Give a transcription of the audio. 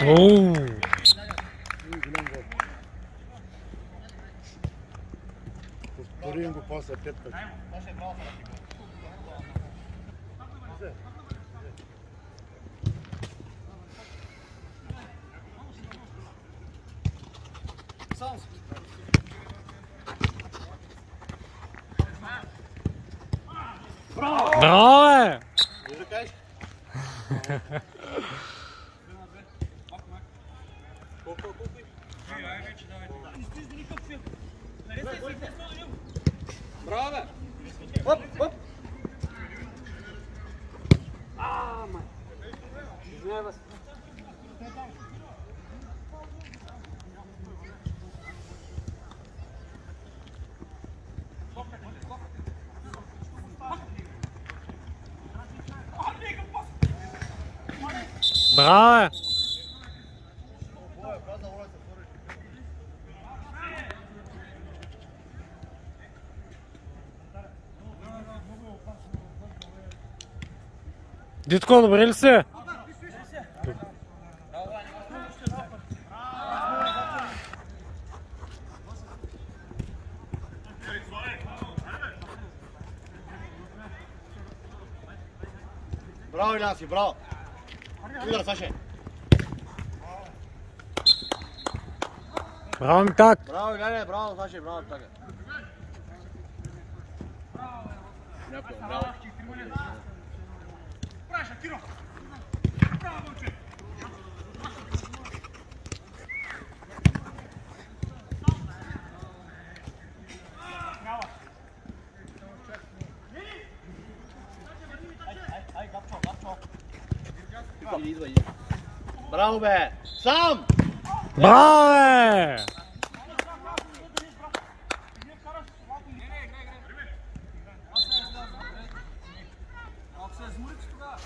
오. Correndo passa perto. Sounds. Bravo. Оп, оп. А, май. Извиняю вас. Браво! бе! Дитко, добре ли си? Браво, Илянски, браво! Удар, Саше! Браво ми так! Браво, Иляне, браво, Саше, браво, така. Някой, браво. Браво, Bravo be. Sam. Bravo be. Zmurek stuka.